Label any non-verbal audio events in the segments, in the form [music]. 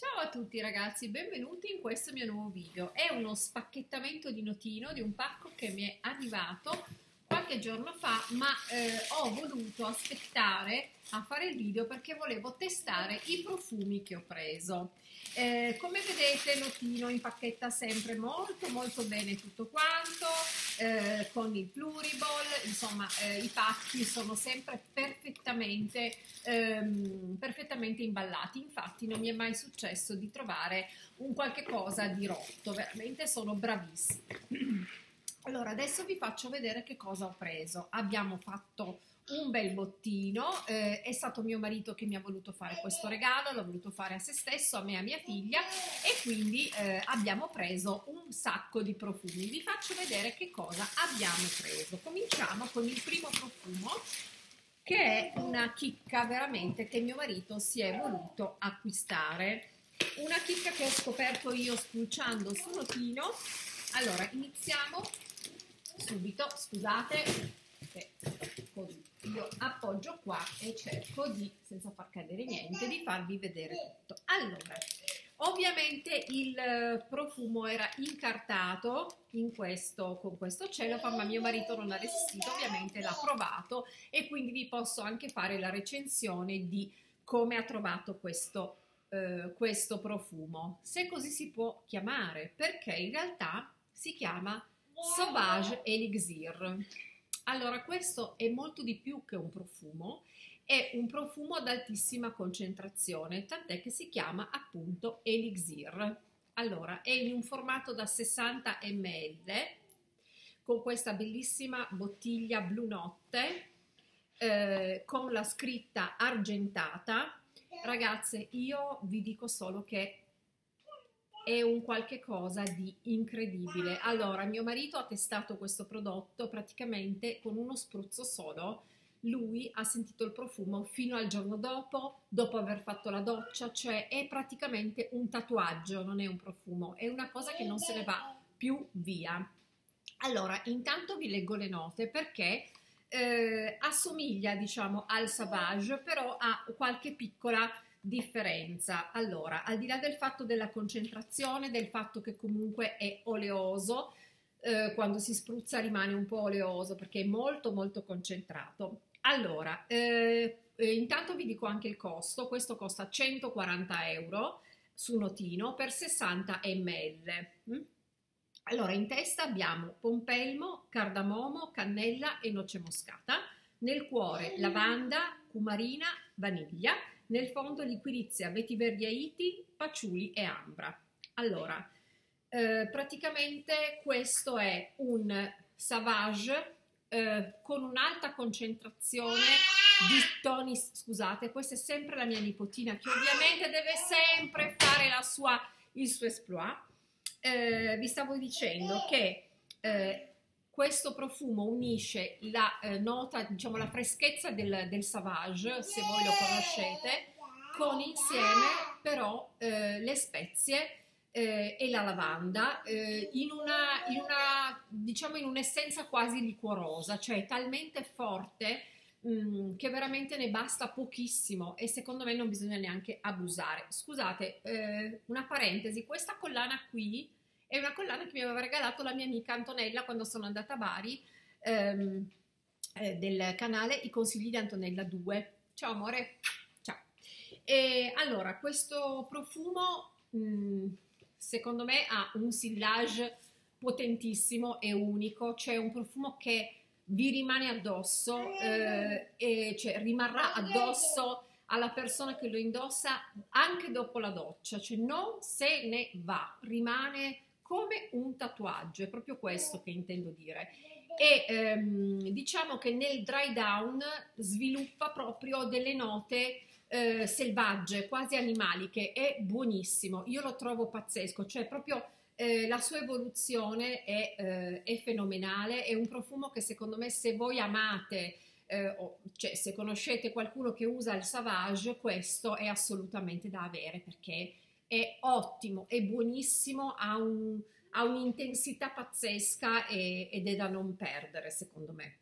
Ciao a tutti ragazzi, benvenuti in questo mio nuovo video. È uno spacchettamento di notino di un pacco che mi è arrivato qualche giorno fa, ma eh, ho voluto aspettare a fare il video perché volevo testare i profumi che ho preso. Eh, come vedete Notino impacchetta sempre molto molto bene tutto quanto, eh, con il pluriball, insomma eh, i pacchi sono sempre perfettamente, ehm, perfettamente imballati, infatti non mi è mai successo di trovare un qualche cosa di rotto, veramente sono bravissimi. [clears throat] Allora adesso vi faccio vedere che cosa ho preso, abbiamo fatto un bel bottino, eh, è stato mio marito che mi ha voluto fare questo regalo, l'ho voluto fare a se stesso, a me e a mia figlia e quindi eh, abbiamo preso un sacco di profumi. Vi faccio vedere che cosa abbiamo preso. Cominciamo con il primo profumo che è una chicca veramente che mio marito si è voluto acquistare. Una chicca che ho scoperto io spulciando su Notino. Allora, iniziamo subito, scusate, così io appoggio qua e cerco di, senza far cadere niente, di farvi vedere tutto. Allora, ovviamente il eh, profumo era incartato in questo, con questo cellophane, ma mio marito non ha resistito, ovviamente l'ha provato e quindi vi posso anche fare la recensione di come ha trovato questo, eh, questo profumo, se così si può chiamare, perché in realtà si chiama Sauvage Elixir. Allora, questo è molto di più che un profumo, è un profumo ad altissima concentrazione, tant'è che si chiama appunto Elixir. Allora, è in un formato da 60 ml, con questa bellissima bottiglia blu notte, eh, con la scritta argentata. Ragazze, io vi dico solo che è un qualche cosa di incredibile. Allora, mio marito ha testato questo prodotto praticamente con uno spruzzo solo. Lui ha sentito il profumo fino al giorno dopo, dopo aver fatto la doccia, cioè è praticamente un tatuaggio, non è un profumo, è una cosa che non se ne va più via. Allora, intanto vi leggo le note perché eh, assomiglia, diciamo, al Savage, però ha qualche piccola differenza? Allora, al di là del fatto della concentrazione, del fatto che comunque è oleoso, eh, quando si spruzza rimane un po' oleoso perché è molto molto concentrato. Allora, eh, eh intanto vi dico anche il costo, questo costa 140 euro su notino per 60 ml. Mm? Allora, in testa abbiamo pompelmo, cardamomo, cannella e noce moscata. Nel cuore lavanda, cumarina, vaniglia nel fondo liquirizia, vetiver Haiti, paciuli e ambra. Allora, eh, praticamente questo è un savage eh, con un'alta concentrazione di toni, scusate, questa è sempre la mia nipotina che ovviamente deve sempre fare sua, il suo exploit. Eh, vi stavo dicendo che eh, questo profumo unisce la eh, nota, diciamo la freschezza del, del, Savage, se voi lo conoscete, con insieme però eh, le spezie eh, e la lavanda eh, in una, in una, diciamo in un'essenza quasi liquorosa, cioè talmente forte mh, mm, che veramente ne basta pochissimo e secondo me non bisogna neanche abusare. Scusate, eh, una parentesi, questa collana qui è una collana che mi aveva regalato la mia amica Antonella quando sono andata a Bari ehm, eh, del canale I consigli di Antonella 2. Ciao amore, ciao. E allora, questo profumo mh, mm, secondo me ha un sillage potentissimo e unico, cioè un profumo che vi rimane addosso, eh, e cioè rimarrà addosso alla persona che lo indossa anche dopo la doccia, cioè non se ne va, rimane come un tatuaggio, è proprio questo che intendo dire. E ehm, diciamo che nel dry down sviluppa proprio delle note eh, selvagge, quasi animaliche, è buonissimo, io lo trovo pazzesco, cioè proprio eh, la sua evoluzione è, eh, è, fenomenale, è un profumo che secondo me se voi amate, eh, o, cioè se conoscete qualcuno che usa il Savage, questo è assolutamente da avere perché è ottimo, è buonissimo, ha, un, ha un'intensità pazzesca e, ed è da non perdere secondo me.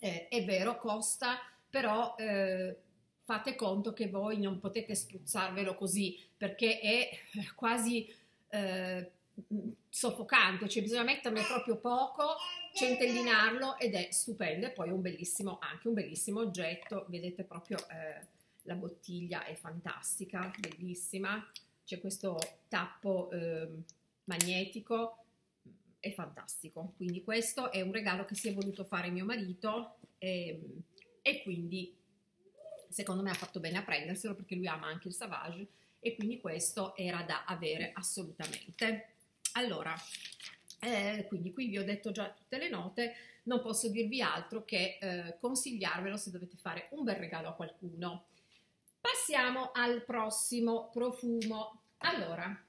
Eh, è vero, costa, però eh, fate conto che voi non potete spruzzarvelo così perché è quasi eh, soffocante, cioè bisogna metterne proprio poco, centellinarlo ed è stupendo e poi un bellissimo, anche un bellissimo oggetto, vedete proprio eh, la bottiglia è fantastica, bellissima, c'è questo tappo eh, magnetico, è fantastico, quindi questo è un regalo che si è voluto fare mio marito e, ehm, e quindi secondo me ha fatto bene a prenderselo perché lui ama anche il Savage e quindi questo era da avere assolutamente. Allora, eh, quindi qui vi ho detto già tutte le note, non posso dirvi altro che eh, consigliarvelo se dovete fare un bel regalo a qualcuno. Passiamo al prossimo profumo. Allora,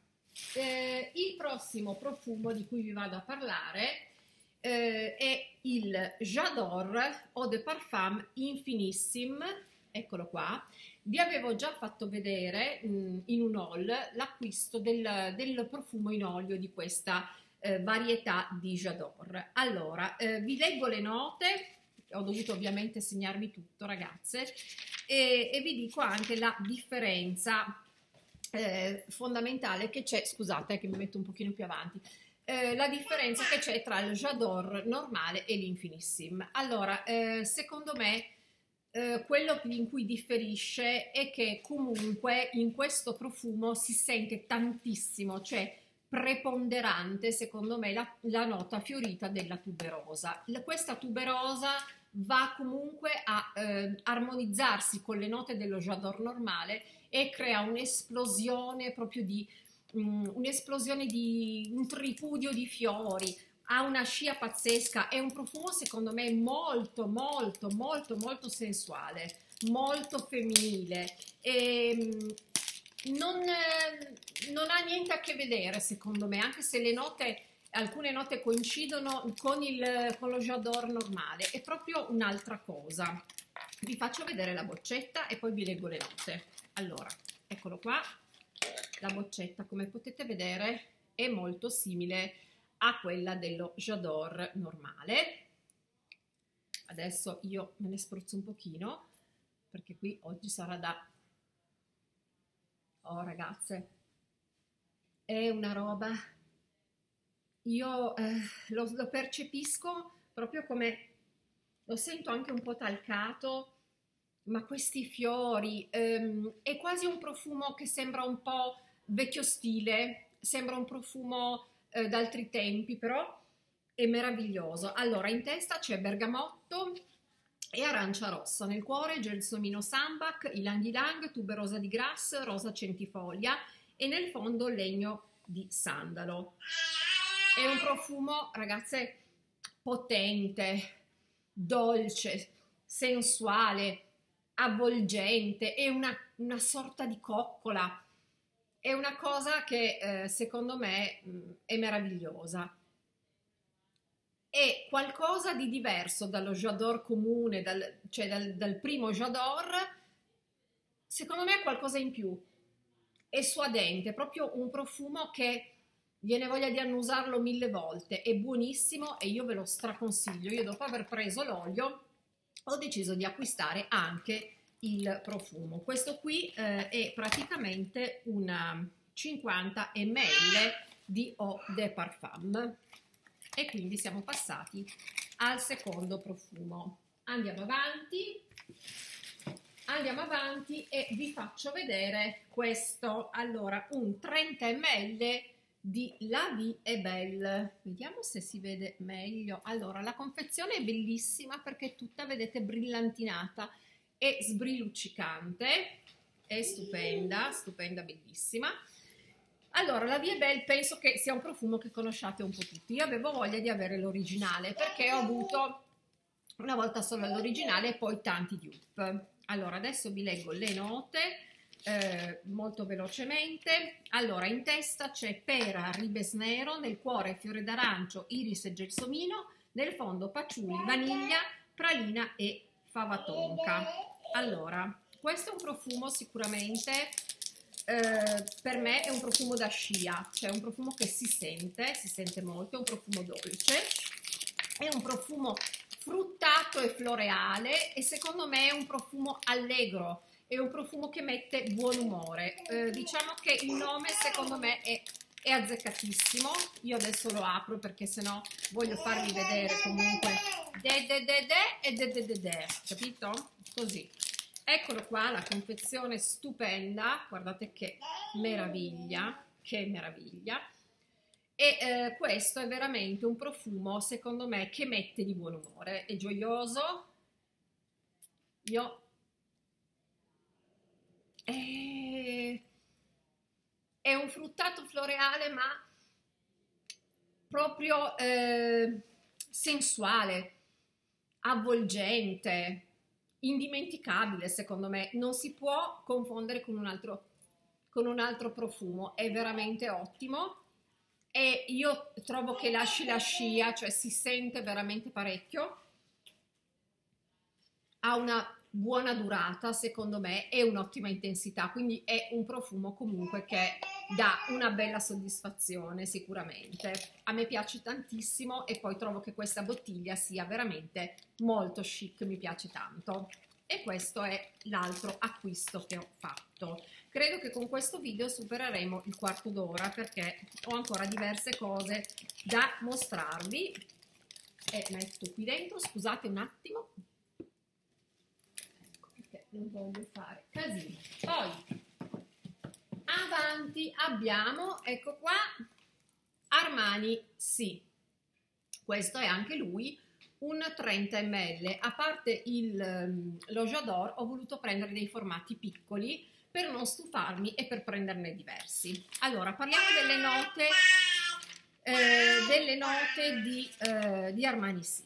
eh, il prossimo profumo di cui vi vado a parlare eh, è il J'adore Eau de Parfum Infinissime, eccolo qua. Vi avevo già fatto vedere mh, mm, in un haul l'acquisto del, del, profumo in olio di questa eh, varietà di J'adore. Allora, eh, vi leggo le note, ho dovuto ovviamente segnarmi tutto ragazze, e, e vi dico anche la differenza eh, fondamentale che c'è, scusate che mi metto un pochino più avanti, eh, la differenza che c'è tra il J'adore normale e l'Infinissime. Allora, eh, secondo me eh, quello in cui differisce è che comunque in questo profumo si sente tantissimo, cioè preponderante secondo me la, la nota fiorita della tuberosa. La, questa tuberosa va comunque a eh, armonizzarsi con le note dello J'adore normale e crea un'esplosione proprio di um, un'esplosione di un tripudio di fiori. Ha una scia pazzesca è un profumo secondo me molto molto molto molto sensuale molto femminile. E ehm, non, non ha niente a che vedere secondo me anche se le note alcune note coincidono con, il, con lo J'adore normale, è proprio un'altra cosa. Vi faccio vedere la boccetta e poi vi leggo le note. Allora, eccolo qua, la boccetta come potete vedere è molto simile a quella dello J'adore normale. Adesso io me ne spruzzo un pochino perché qui oggi sarà da... Oh ragazze, è una roba io eh, lo, lo, percepisco proprio come, lo sento anche un po' talcato, ma questi fiori, ehm, è quasi un profumo che sembra un po' vecchio stile, sembra un profumo eh, d'altri tempi, però è meraviglioso. Allora, in testa c'è bergamotto e arancia rossa, nel cuore gelsomino sambac, ilang ilang, tuberosa di grass, rosa centifoglia e nel fondo legno di sandalo. È un profumo, ragazze, potente, dolce, sensuale, avvolgente, è una, una sorta di coccola. È una cosa che eh, secondo me mh, mm, è meravigliosa. È qualcosa di diverso dallo J'adore comune, dal, cioè dal, dal primo J'adore. Secondo me è qualcosa in più. È suadente, proprio un profumo che viene voglia di annusarlo mille volte, è buonissimo e io ve lo straconsiglio. Io dopo aver preso l'olio ho deciso di acquistare anche il profumo. Questo qui eh, è praticamente una 50 ml di Eau de Parfum e quindi siamo passati al secondo profumo. Andiamo avanti andiamo avanti e vi faccio vedere questo allora un 30 ml di La Vie est Belle. Vediamo se si vede meglio. Allora, la confezione è bellissima perché è tutta, vedete, brillantinata e sbriluccicante. È stupenda, stupenda, bellissima. Allora, la Vie Belle penso che sia un profumo che conosciate un po' tutti. Io avevo voglia di avere l'originale perché ho avuto una volta solo l'originale e poi tanti dupe. Allora, adesso vi leggo le note eh, molto velocemente. Allora, in testa c'è pera, ribes nero, nel cuore fiore d'arancio, iris e gelsomino, nel fondo paciuli, vaniglia, pralina e fava tonka. Allora, questo è un profumo sicuramente eh, per me è un profumo da scia, cioè un profumo che si sente, si sente molto, è un profumo dolce, è un profumo fruttato e floreale e secondo me è un profumo allegro è un profumo che mette buon umore. Eh, diciamo che il nome secondo me è, è azzeccatissimo. Io adesso lo apro perché sennò voglio farvi vedere comunque de de de de e de de de de, capito? Così. Eccolo qua, la confezione stupenda, guardate che meraviglia, che meraviglia. E eh, questo è veramente un profumo, secondo me, che mette di buon umore. È gioioso. Io... È, è un fruttato floreale, ma proprio eh, sensuale, avvolgente, indimenticabile secondo me, non si può confondere con un altro, con un altro profumo, è veramente ottimo. E io trovo che lasci la scia, cioè si sente veramente parecchio, ha una buona durata secondo me e un'ottima intensità, quindi è un profumo comunque che dà una bella soddisfazione sicuramente. A me piace tantissimo e poi trovo che questa bottiglia sia veramente molto chic, mi piace tanto. E questo è l'altro acquisto che ho fatto. Credo che con questo video supereremo il quarto d'ora perché ho ancora diverse cose da mostrarvi. E metto qui dentro, scusate un attimo, non voglio fare casino. Poi, avanti abbiamo, ecco qua, Armani sì. Questo è anche lui un 30 ml. A parte il, um, lo J'adore, ho voluto prendere dei formati piccoli per non stufarmi e per prenderne diversi. Allora, parliamo delle note, eh, delle note di, eh, di Armani Sì.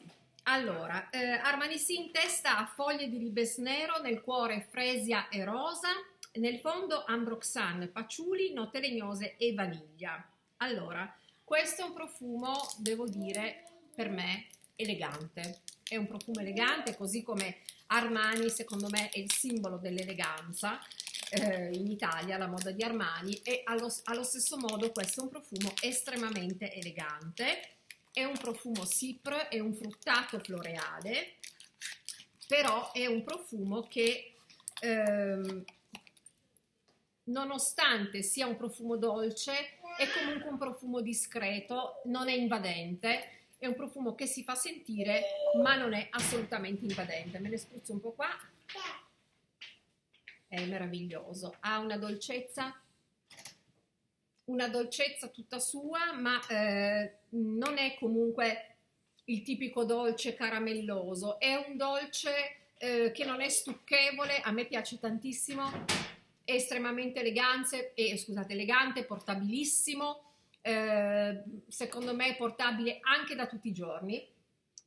Allora, eh, Armani Sì in testa ha foglie di ribes nero, nel cuore fresia e rosa, nel fondo ambroxan, patchouli, note legnose e vaniglia. Allora, questo è un profumo, devo dire, per me elegante. È un profumo elegante, così come Armani, secondo me, è il simbolo dell'eleganza eh, in Italia la moda di Armani e allo, allo stesso modo questo è un profumo estremamente elegante, è un profumo cipro, è un fruttato floreale, però è un profumo che ehm, nonostante sia un profumo dolce è comunque un profumo discreto, non è invadente, è un profumo che si fa sentire ma non è assolutamente invadente. Me ne spruzzo un po' qua è meraviglioso, ha una dolcezza, una dolcezza tutta sua, ma eh, non è comunque il tipico dolce caramelloso, è un dolce eh, che non è stucchevole, a me piace tantissimo, è estremamente elegante, eh, scusate, elegante, portabilissimo, eh, secondo me è portabile anche da tutti i giorni,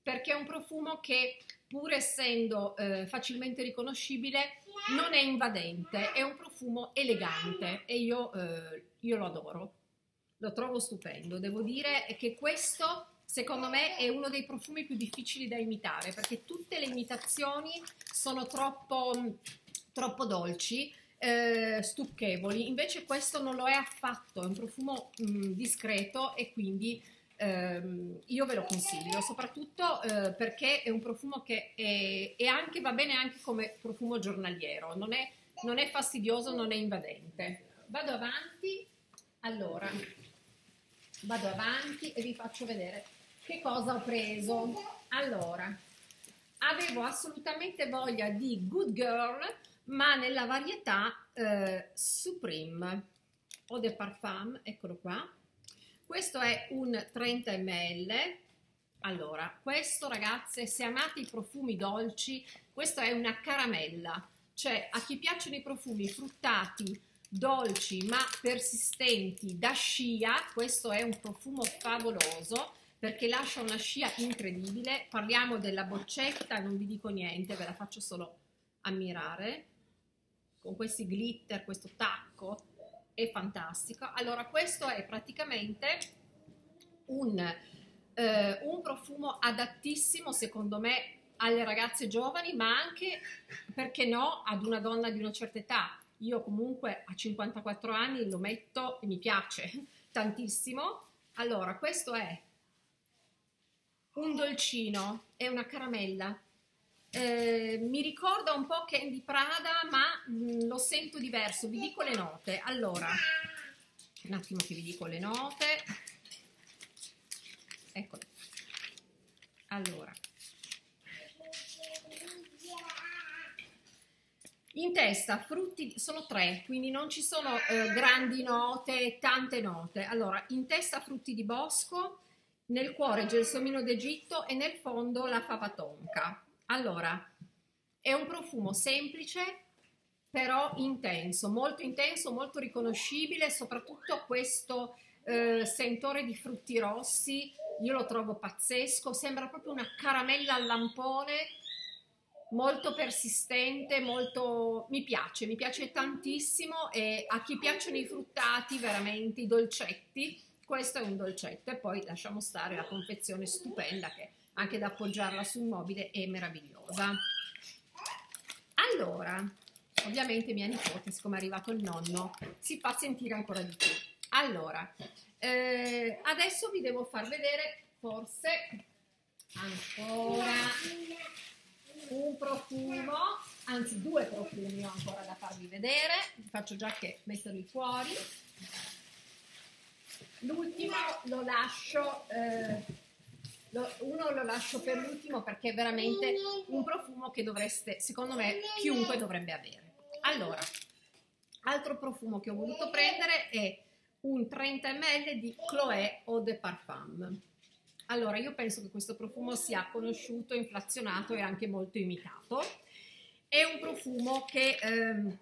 perché è un profumo che pur essendo eh, facilmente riconoscibile non è invadente, è un profumo elegante e io, eh, io lo adoro, lo trovo stupendo. Devo dire che questo secondo me è uno dei profumi più difficili da imitare perché tutte le imitazioni sono troppo, troppo dolci, eh, stucchevoli, invece questo non lo è affatto, è un profumo mh, discreto e quindi ehm, io ve lo consiglio, soprattutto eh, perché è un profumo che è, è anche, va bene anche come profumo giornaliero, non è, non è fastidioso, non è invadente. Vado avanti, allora, vado avanti e vi faccio vedere che cosa ho preso. Allora, avevo assolutamente voglia di Good Girl, ma nella varietà eh, Supreme Eau de Parfum, eccolo qua, questo è un 30 ml. Allora, questo ragazze, se amate i profumi dolci, questo è una caramella. Cioè, a chi piacciono i profumi fruttati, dolci ma persistenti da scia, questo è un profumo favoloso perché lascia una scia incredibile. Parliamo della boccetta, non vi dico niente, ve la faccio solo ammirare. Con questi glitter, questo tacco, è fantastico. Allora, questo è praticamente un, eh, un profumo adattissimo, secondo me, alle ragazze giovani, ma anche, perché no, ad una donna di una certa età. Io comunque a 54 anni lo metto e mi piace [laughs] tantissimo. Allora, questo è un dolcino, è una caramella Eh, mi ricorda un po' Candy Prada, ma mh, mm, lo sento diverso. Vi dico le note. Allora, un attimo che vi dico le note. Eccole. Allora. In testa frutti, sono tre, quindi non ci sono eh, grandi note, tante note. Allora, in testa frutti di bosco, nel cuore gelsomino d'Egitto e nel fondo la fava tonka. Allora, è un profumo semplice, però intenso, molto intenso, molto riconoscibile, soprattutto questo eh, sentore di frutti rossi, io lo trovo pazzesco, sembra proprio una caramella al lampone, molto persistente, molto... mi piace, mi piace tantissimo e a chi piacciono i fruttati, veramente i dolcetti, questo è un dolcetto. E poi lasciamo stare la confezione stupenda che anche da appoggiarla sul mobile è meravigliosa. Allora, ovviamente mia nipote, siccome è arrivato il nonno, si fa sentire ancora di più. Allora, eh, adesso vi devo far vedere forse ancora un profumo, anzi due profumi ho ancora da farvi vedere, vi faccio già che metterli fuori. L'ultimo lo lascio... Eh, uno lo lascio per l'ultimo perché è veramente un profumo che dovreste, secondo me, chiunque dovrebbe avere. Allora, altro profumo che ho voluto prendere è un 30 ml di Chloé Eau de Parfum. Allora, io penso che questo profumo sia conosciuto, inflazionato e anche molto imitato. È un profumo che... Ehm,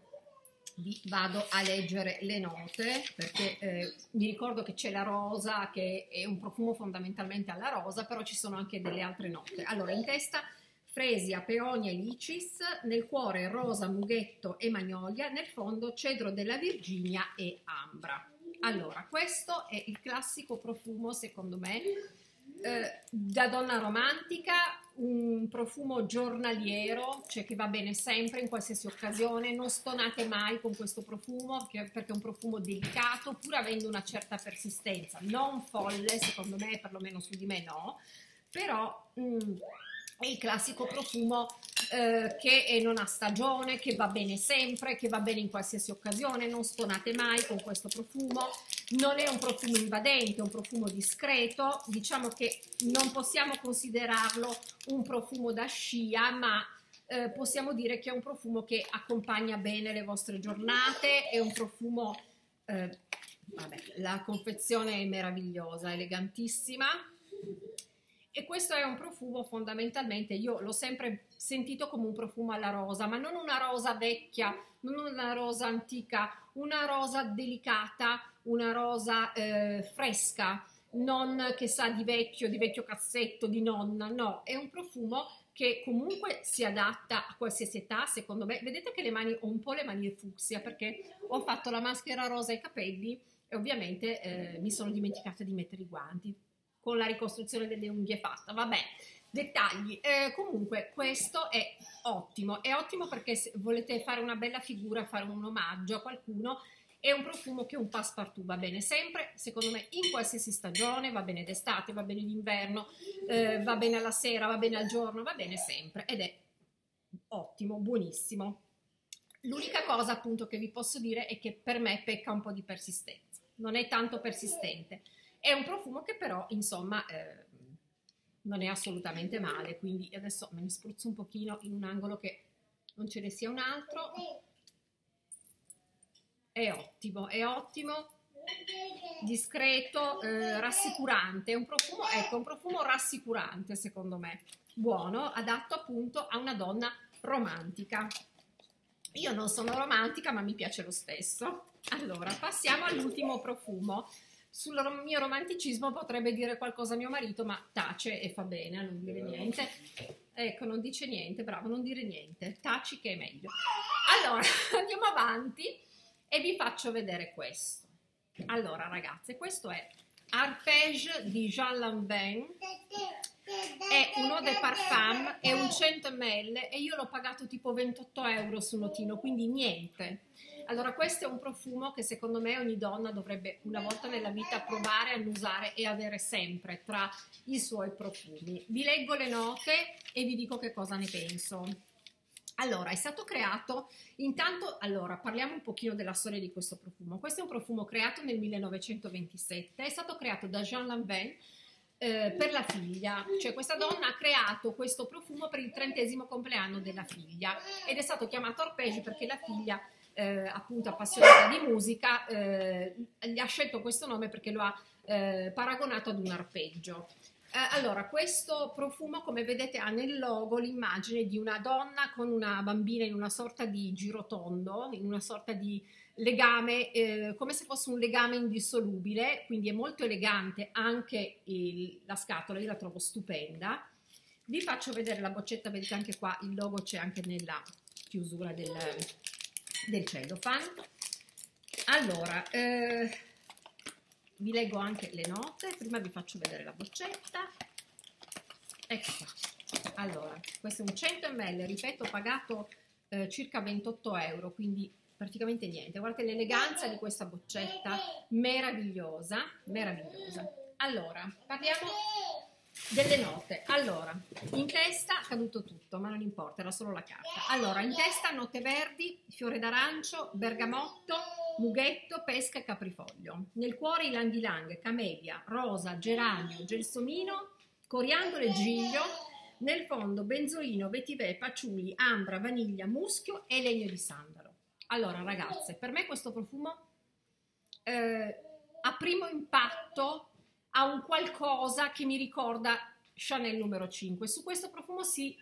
vi vado a leggere le note perché eh, mi ricordo che c'è la rosa che è un profumo fondamentalmente alla rosa però ci sono anche delle altre note. Allora in testa fresia, peonia e licis nel cuore rosa, mughetto e magnolia nel fondo cedro della Virginia e ambra. Allora questo è il classico profumo secondo me eh, da donna romantica, un profumo giornaliero, cioè che va bene sempre in qualsiasi occasione, non stonate mai con questo profumo perché è un profumo delicato, pur avendo una certa persistenza, non folle, secondo me, perlomeno su di me no, però mm, è il classico profumo eh, che non ha stagione, che va bene sempre, che va bene in qualsiasi occasione, non stonate mai con questo profumo, non è un profumo invadente, è un profumo discreto, diciamo che non possiamo considerarlo un profumo da scia, ma eh, possiamo dire che è un profumo che accompagna bene le vostre giornate, è un profumo, eh, vabbè, la confezione è meravigliosa, elegantissima, e questo è un profumo fondamentalmente, io l'ho sempre sentito come un profumo alla rosa, ma non una rosa vecchia, non una rosa antica, una rosa delicata, una rosa eh, fresca, non che sa di vecchio, di vecchio cassetto, di nonna, no, è un profumo che comunque si adatta a qualsiasi età, secondo me. Vedete che le mani, ho un po' le mani fucsia perché ho fatto la maschera rosa ai capelli e ovviamente eh, mi sono dimenticata di mettere i guanti con la ricostruzione delle unghie fatta, vabbè, dettagli. Eh, comunque questo è ottimo, è ottimo perché se volete fare una bella figura, fare un omaggio a qualcuno, è un profumo che un passepartout va bene sempre, secondo me in qualsiasi stagione, va bene d'estate, va bene d'inverno, eh, va bene alla sera, va bene al giorno, va bene sempre. Ed è ottimo, buonissimo. L'unica cosa appunto che vi posso dire è che per me pecca un po' di persistenza, non è tanto persistente è un profumo che però, insomma, eh, non è assolutamente male, quindi adesso me ne spruzzo un pochino in un angolo che non ce ne sia un altro. È ottimo, è ottimo, discreto, eh, rassicurante, è un profumo, ecco, un profumo rassicurante secondo me, buono, adatto appunto a una donna romantica. Io non sono romantica, ma mi piace lo stesso. Allora, passiamo all'ultimo profumo sul mio romanticismo potrebbe dire qualcosa a mio marito, ma tace e fa bene a non dire niente. Ecco, non dice niente, bravo, non dire niente, taci che è meglio. Allora, [laughs] andiamo avanti e vi faccio vedere questo. Allora, ragazze, questo è Arpège di Jean Lambin è un eau de parfum, è un 100 ml e io l'ho pagato tipo 28 euro su notino, quindi niente. Allora questo è un profumo che secondo me ogni donna dovrebbe una volta nella vita provare, annusare e avere sempre tra i suoi profumi. Vi leggo le note e vi dico che cosa ne penso. Allora, è stato creato, intanto, allora, parliamo un pochino della storia di questo profumo. Questo è un profumo creato nel 1927, è stato creato da Jean Lanvin eh, per la figlia, cioè questa donna ha creato questo profumo per il trentesimo compleanno della figlia ed è stato chiamato arpeggi perché la figlia, eh, appunto appassionata di musica, eh, gli ha scelto questo nome perché lo ha eh, paragonato ad un arpeggio. Eh, allora, questo profumo, come vedete, ha nel logo l'immagine di una donna con una bambina in una sorta di girotondo, in una sorta di legame, eh, come se fosse un legame indissolubile, quindi è molto elegante anche il, la scatola, io la trovo stupenda. Vi faccio vedere la boccetta, vedete anche qua il logo c'è anche nella chiusura del, del cellophane. Allora, eh, vi leggo anche le note, prima vi faccio vedere la boccetta. Ecco qua. Allora, questo è un 100 ml, ripeto, pagato eh, circa 28 euro, quindi praticamente niente. Guardate l'eleganza di questa boccetta, meravigliosa, meravigliosa. Allora, parliamo delle note. Allora, in testa è caduto tutto, ma non importa, era solo la carta. Allora, in testa note verdi, fiore d'arancio, bergamotto, mughetto, pesca e caprifoglio. Nel cuore ilang ilang, camelia, rosa, geranio, gelsomino, coriandolo e giglio. Nel fondo benzolino, vetivè, paciuli, ambra, vaniglia, muschio e legno di sandalo. Allora, ragazze, per me questo profumo eh, a primo impatto ha un qualcosa che mi ricorda Chanel numero 5. Su questo profumo si,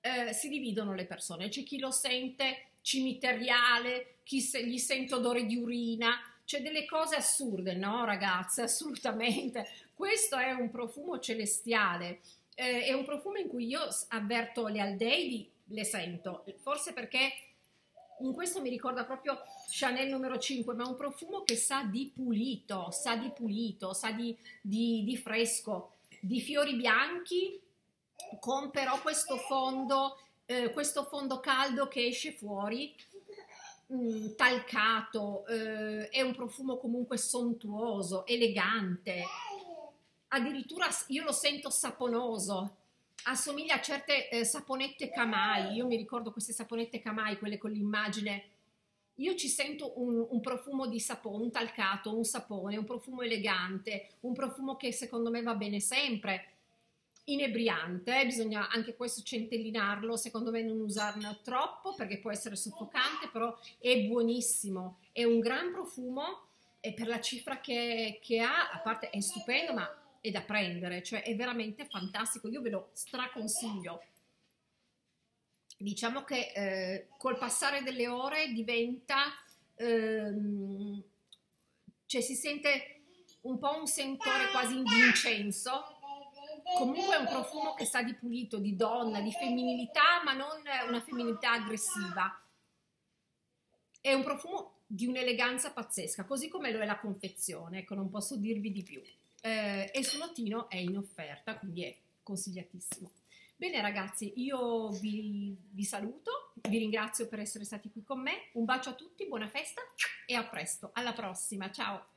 eh, si dividono le persone. C'è chi lo sente cimiteriale, chi se, gli sente odore di urina, c'è delle cose assurde, no ragazze? [laughs] Assolutamente. Questo è un profumo celestiale. Eh, è un profumo in cui io avverto le aldeidi, le sento, forse perché in questo mi ricorda proprio Chanel numero 5, ma un profumo che sa di pulito, sa di pulito, sa di, di, di fresco, di fiori bianchi, con però questo fondo, eh, questo fondo caldo che esce fuori, mh, mm, talcato, eh, è un profumo comunque sontuoso, elegante, addirittura io lo sento saponoso, assomiglia a certe eh, saponette Camai. Io mi ricordo queste saponette Camai, quelle con l'immagine. Io ci sento un, un, profumo di sapone, un talcato, un sapone, un profumo elegante, un profumo che secondo me va bene sempre. Inebriante, eh? bisogna anche questo centellinarlo, secondo me non usarne troppo perché può essere soffocante, però è buonissimo, è un gran profumo e per la cifra che, che ha, a parte è stupendo, ma è da prendere, cioè è veramente fantastico, io ve lo straconsiglio. Diciamo che eh, col passare delle ore diventa, ehm, cioè si sente un po' un sentore quasi di incenso, comunque è un profumo che sa di pulito, di donna, di femminilità, ma non una femminilità aggressiva. È un profumo di un'eleganza pazzesca, così come lo è la confezione, ecco, non posso dirvi di più eh, e su Notino è in offerta, quindi è consigliatissimo. Bene ragazzi, io vi, vi saluto, vi ringrazio per essere stati qui con me, un bacio a tutti, buona festa e a presto, alla prossima, ciao!